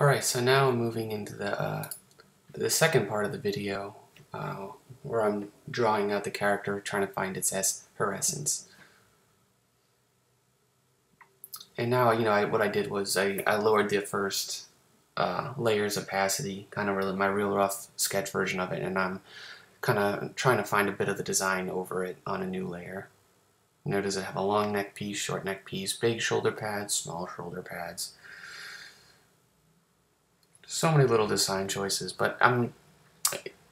Alright, so now I'm moving into the, uh, the second part of the video uh, where I'm drawing out the character, trying to find its es her essence. And now, you know, I, what I did was I, I lowered the first uh, layer's opacity, kind of really my real rough sketch version of it, and I'm kind of trying to find a bit of the design over it on a new layer. You know, does it have a long neck piece, short neck piece, big shoulder pads, small shoulder pads? So many little design choices, but I'm,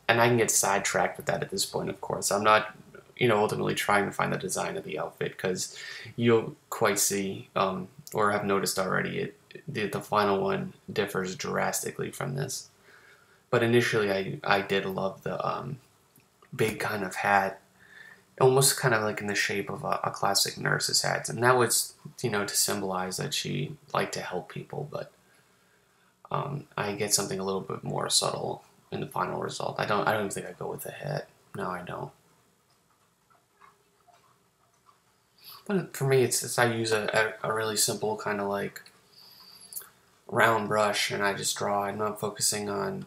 and I can get sidetracked with that at this point, of course. I'm not, you know, ultimately trying to find the design of the outfit because you'll quite see, um, or have noticed already, it the, the final one differs drastically from this. But initially, I, I did love the um, big kind of hat, almost kind of like in the shape of a, a classic nurse's hat. And that was, you know, to symbolize that she liked to help people. But um, I get something a little bit more subtle in the final result. I don't, I don't think I go with the hat. No, I don't. But for me, it's, it's I use a, a, a really simple kind of like round brush and I just draw. I'm not focusing on,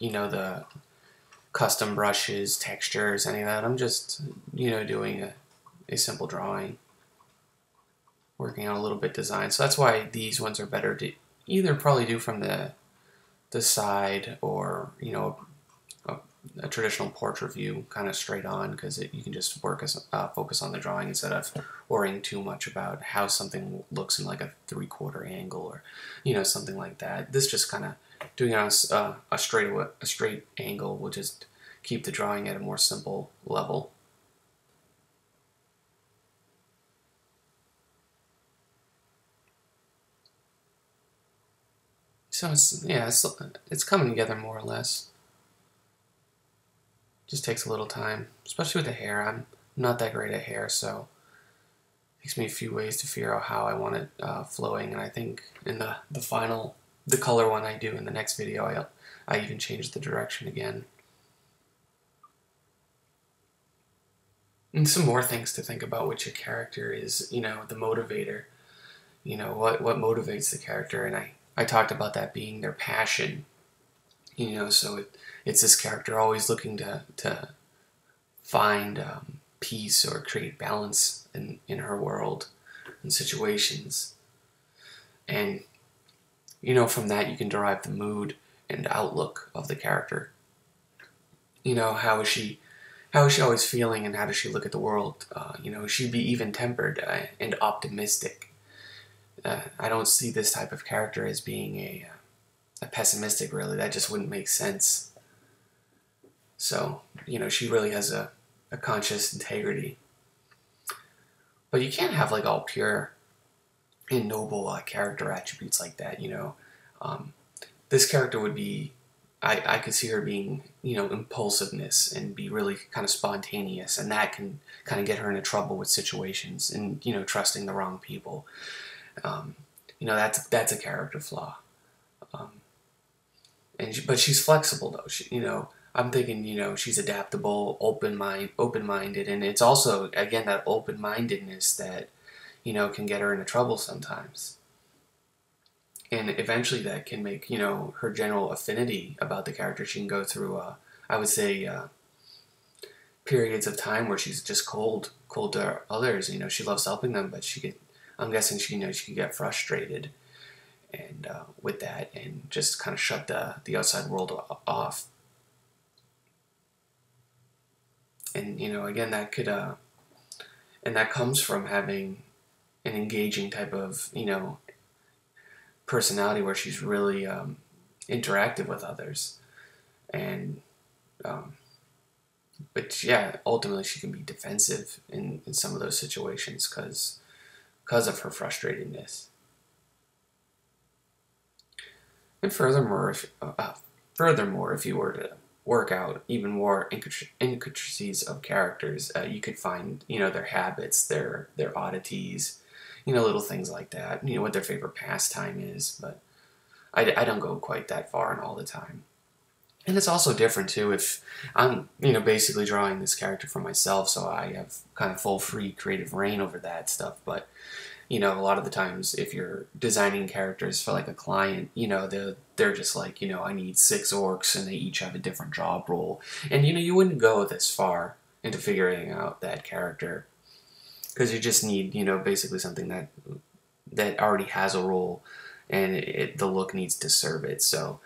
you know, the custom brushes, textures, any of that. I'm just, you know, doing a, a simple drawing. Working on a little bit design. So that's why these ones are better to either probably do from the the side or, you know, a traditional portrait view kind of straight on because you can just work as uh, focus on the drawing instead of worrying too much about how something looks in like a three quarter angle or you know something like that. This just kind of doing it on a, uh, a straight a straight angle will just keep the drawing at a more simple level. So it's yeah, it's it's coming together more or less. Just takes a little time, especially with the hair. I'm not that great at hair, so it takes me a few ways to figure out how I want it uh, flowing. And I think in the, the final, the color one I do in the next video, I, I even change the direction again. And some more things to think about which a character is, you know, the motivator. You know, what, what motivates the character. And I, I talked about that being their passion. You know, so it, it's this character always looking to to find um, peace or create balance in in her world and situations, and you know from that you can derive the mood and outlook of the character. You know how is she how is she always feeling and how does she look at the world? Uh, you know, she'd be even tempered uh, and optimistic. Uh, I don't see this type of character as being a, uh, a pessimistic, really. That just wouldn't make sense. So, you know, she really has a, a conscious integrity. But you can't have like all pure and noble uh, character attributes like that, you know. Um, this character would be, I, I could see her being, you know, impulsiveness and be really kind of spontaneous, and that can kind of get her into trouble with situations and, you know, trusting the wrong people. Um, you know, that's, that's a character flaw. Um, and she, but she's flexible though. She, you know, I'm thinking, you know, she's adaptable, open mind, open minded, and it's also again that open mindedness that, you know, can get her into trouble sometimes. And eventually, that can make you know her general affinity about the character. She can go through, uh, I would say, uh, periods of time where she's just cold, cold to others. You know, she loves helping them, but she get, I'm guessing she, you know, she could get frustrated, and uh, with that, and just kind of shut the the outside world off. And you know again that could uh and that comes from having an engaging type of you know personality where she's really um, interactive with others. And um, but yeah ultimately she can be defensive in, in some of those situations because because of her frustratedness and furthermore if, uh, furthermore if you were to work out even more intricacies of characters. Uh, you could find, you know, their habits, their their oddities, you know, little things like that. You know, what their favorite pastime is. But I, I don't go quite that far in all the time. And it's also different too if I'm, you know, basically drawing this character for myself, so I have kind of full free creative rein over that stuff. But you know, a lot of the times if you're designing characters for like a client, you know, they're, they're just like, you know, I need six orcs and they each have a different job role. And, you know, you wouldn't go this far into figuring out that character because you just need, you know, basically something that that already has a role and it, the look needs to serve it. So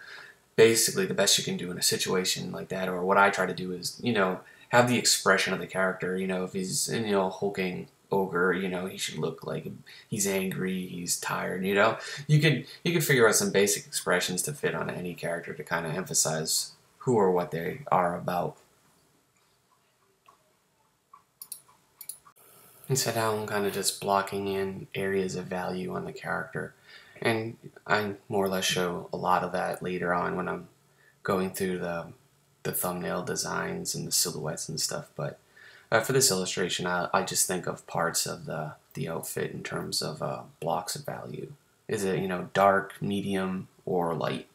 basically the best you can do in a situation like that or what I try to do is, you know, have the expression of the character, you know, if he's, you know, hulking ogre, you know, he should look like he's angry, he's tired, you know. You could you could figure out some basic expressions to fit on any character to kind of emphasize who or what they are about. And so now I'm kind of just blocking in areas of value on the character. And I more or less show a lot of that later on when I'm going through the the thumbnail designs and the silhouettes and stuff. But uh, for this illustration, I, I just think of parts of the, the outfit in terms of uh, blocks of value. Is it, you know, dark, medium, or light?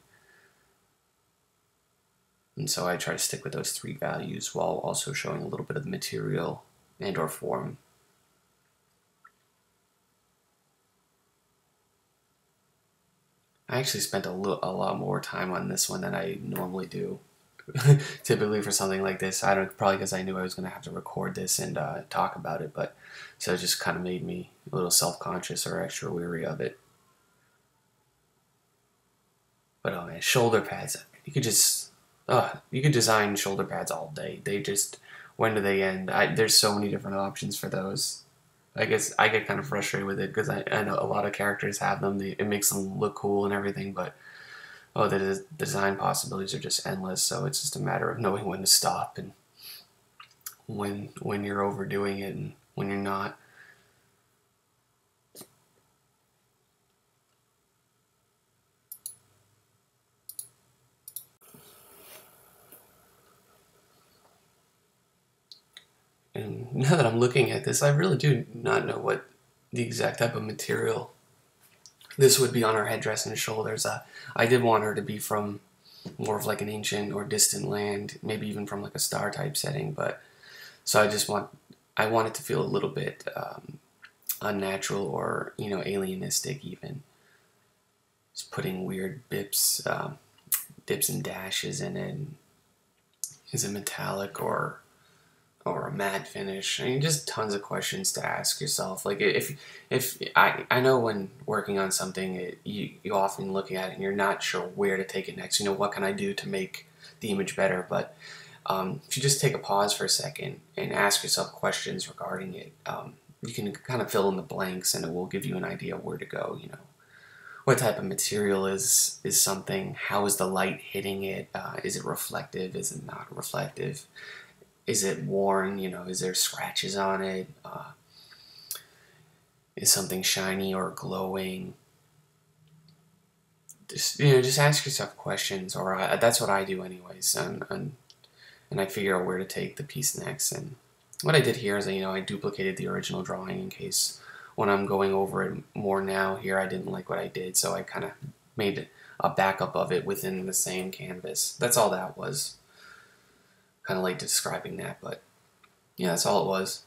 And so I try to stick with those three values while also showing a little bit of the material and or form. I actually spent a, a lot more time on this one than I normally do. typically for something like this. I don't probably because I knew I was going to have to record this and uh, talk about it, but so it just kind of made me a little self conscious or extra weary of it. But oh man, shoulder pads. You could just, uh, you could design shoulder pads all day. They just, when do they end? I, there's so many different options for those. I guess I get kind of frustrated with it because I, I know a lot of characters have them. They, it makes them look cool and everything, but oh, the design possibilities are just endless. So it's just a matter of knowing when to stop and when when you're overdoing it and when you're not. And now that I'm looking at this, I really do not know what the exact type of material this would be on her headdress and shoulders. Uh, I did want her to be from more of like an ancient or distant land, maybe even from like a star type setting. But so I just want I want it to feel a little bit um, unnatural or you know alienistic even. Just putting weird bips, um, dips and dashes in it. Is it metallic or or a matte finish. I mean, just tons of questions to ask yourself. Like if if I I know when working on something, it, you you often look at it and you're not sure where to take it next. You know, what can I do to make the image better? But um, if you just take a pause for a second and ask yourself questions regarding it, um, you can kind of fill in the blanks, and it will give you an idea where to go. You know. What type of material is is something? How is the light hitting it? Uh, is it reflective? Is it not reflective? Is it worn? You know, is there scratches on it? Uh, is something shiny or glowing? Just you know, just ask yourself questions, or that's what I do anyways, and, and and I figure out where to take the piece next. And what I did here is, you know, I duplicated the original drawing in case when I'm going over it more now here, I didn't like what I did, so I kind of made a backup of it within the same canvas. That's all that was kind of late to describing that, but yeah, that's all it was.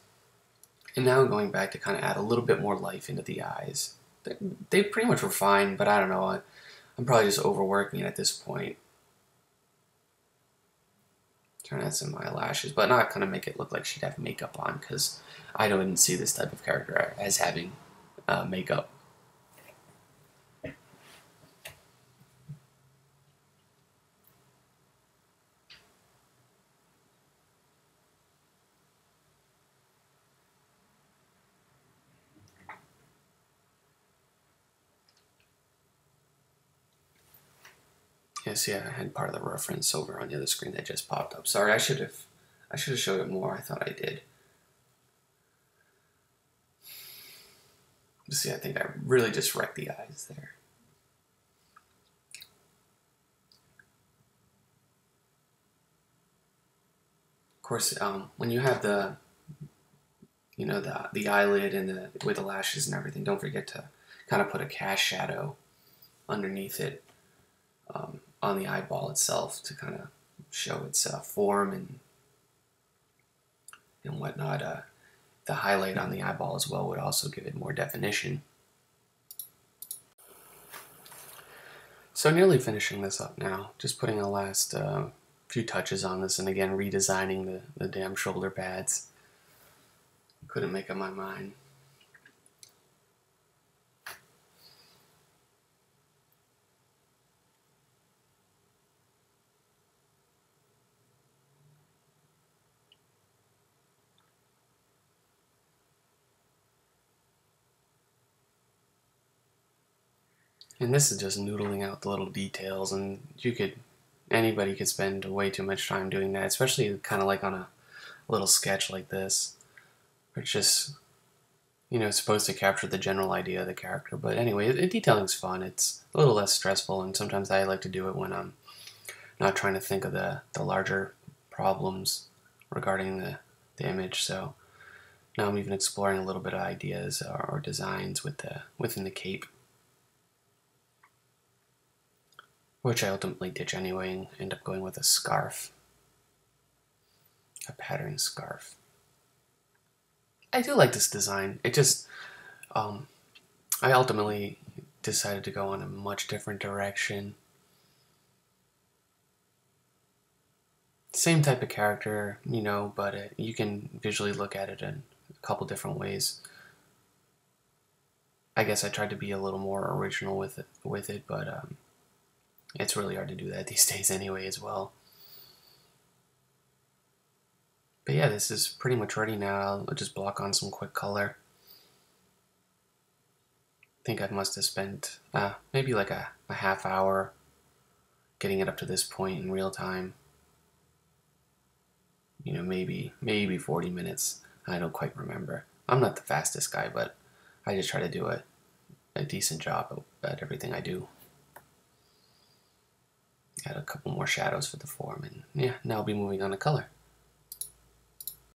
And now I'm going back to kind of add a little bit more life into the eyes. They, they pretty much were fine, but I don't know. I, I'm probably just overworking it at this point. Trying to add some eyelashes, but not kind of make it look like she'd have makeup on, because I don't see this type of character as having uh, makeup. Yeah, I had part of the reference over on the other screen that just popped up. Sorry, I should have I should have showed it more. I thought I did. See, I think I really just wrecked the eyes there. Of course, um, when you have the, you know, the the eyelid and the with the lashes and everything, don't forget to kind of put a cast shadow underneath it. Um, on the eyeball itself to kind of show its uh, form and and whatnot. Uh, the highlight on the eyeball as well would also give it more definition. So nearly finishing this up now, just putting a last uh, few touches on this and again redesigning the, the damn shoulder pads. Couldn't make up my mind. And this is just noodling out the little details, and you could, anybody could spend way too much time doing that, especially kind of like on a little sketch like this. which just, you know, supposed to capture the general idea of the character. But anyway, it, detailing's fun. It's a little less stressful, and sometimes I like to do it when I'm not trying to think of the, the larger problems regarding the, the image. So now I'm even exploring a little bit of ideas or, or designs with the within the cape. Which I ultimately ditch anyway and end up going with a scarf. A pattern scarf. I do like this design. It just, um, I ultimately decided to go in a much different direction. Same type of character, you know, but it, you can visually look at it in a couple different ways. I guess I tried to be a little more original with it, with it, but um, it's really hard to do that these days anyway as well. But yeah, this is pretty much ready now. I'll just block on some quick color. I think I must have spent uh, maybe like a, a half hour getting it up to this point in real time. You know, maybe maybe 40 minutes. I don't quite remember. I'm not the fastest guy, but I just try to do a, a decent job at everything I do. Add a couple more shadows for the form, and yeah, now I'll be moving on to color.